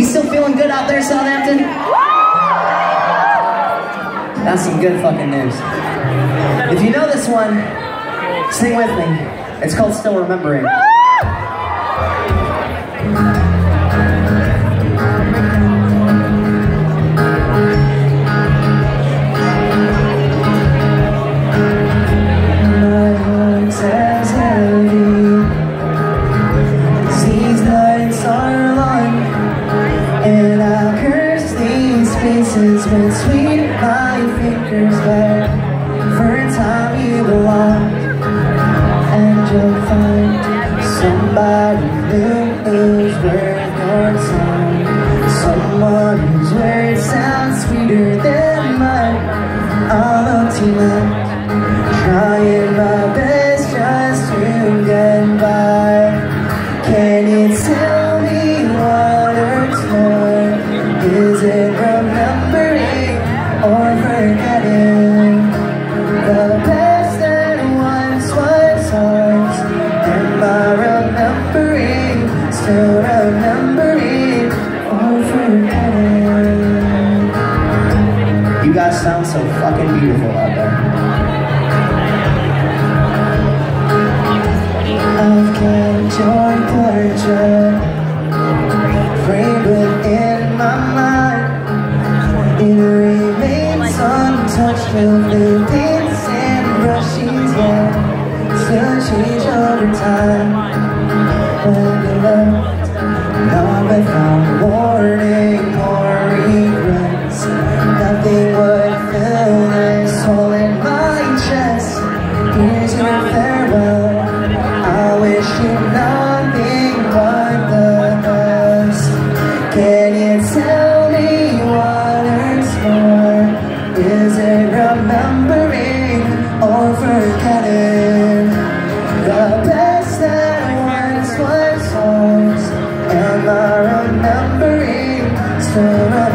We still feeling good out there, Southampton? That's some good fucking news. If you know this one, sing with me. It's called Still Remembering. These spaces between my fingers back for a time you belong, still remembering or forgetting You guys sound so fucking beautiful out there I've kept your portrait framed within my mind. It remains untouched, filled with paints and brushes yet to change over time. When you remembering, still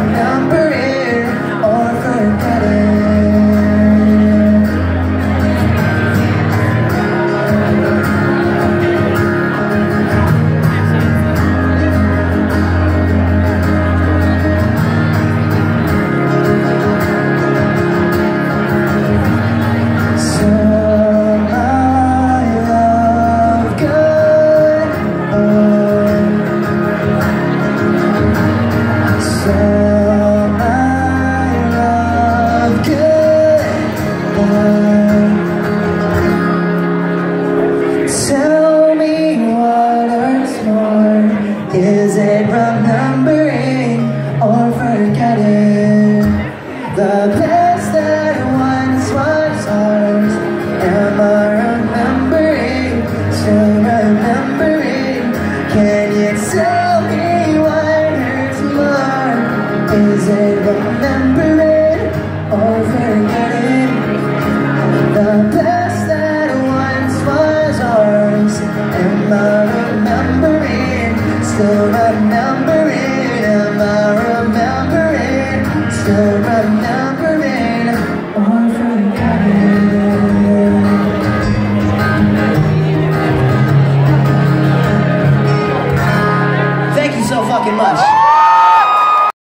the best that once was ours? Am I remembering, still remembering? Can you tell me what hurts more? Is it remembering or forgetting? The best that once was ours Am I remembering, still remembering still remembering forgetting